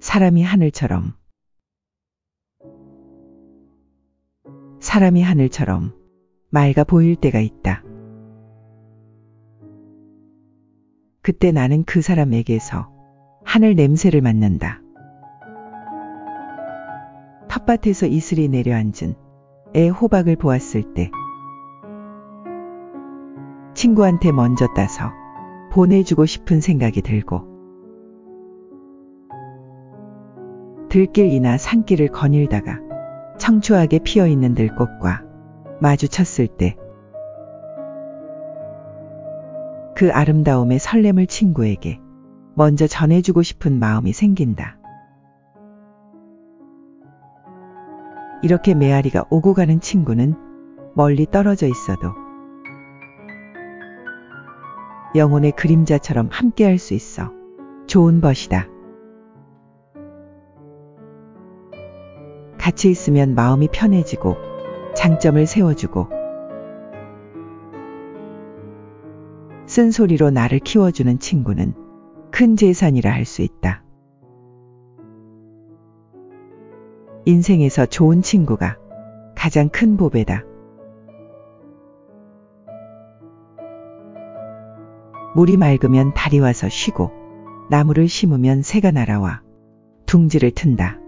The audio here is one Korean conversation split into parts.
사람이 하늘처럼 사람이 하늘처럼 맑아 보일 때가 있다. 그때 나는 그 사람에게서 하늘 냄새를 맡는다. 텃밭에서 이슬이 내려앉은 애 호박을 보았을 때 친구한테 먼저 따서 보내주고 싶은 생각이 들고 들길이나 산길을 거닐다가 청초하게 피어 있는 들꽃과 마주쳤을 때 그 아름다움의 설렘을 친구에게 먼저 전해주고 싶은 마음이 생긴다. 이렇게 메아리가 오고 가는 친구는 멀리 떨어져 있어도 영혼의 그림자처럼 함께할 수 있어 좋은 것이다. 같이 있으면 마음이 편해지고 장점을 세워주고 쓴소리로 나를 키워주는 친구는 큰 재산이라 할 수 있다. 인생에서 좋은 친구가 가장 큰 보배다. 물이 맑으면 달이 와서 쉬고 나무를 심으면 새가 날아와 둥지를 튼다.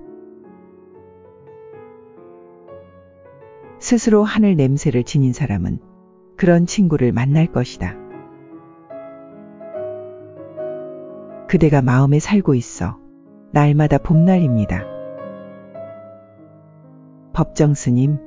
스스로 하늘 냄새를 지닌 사람은 그런 친구를 만날 것이다. 그대가 마음에 살고 있어 날마다 봄날입니다. 법정 스님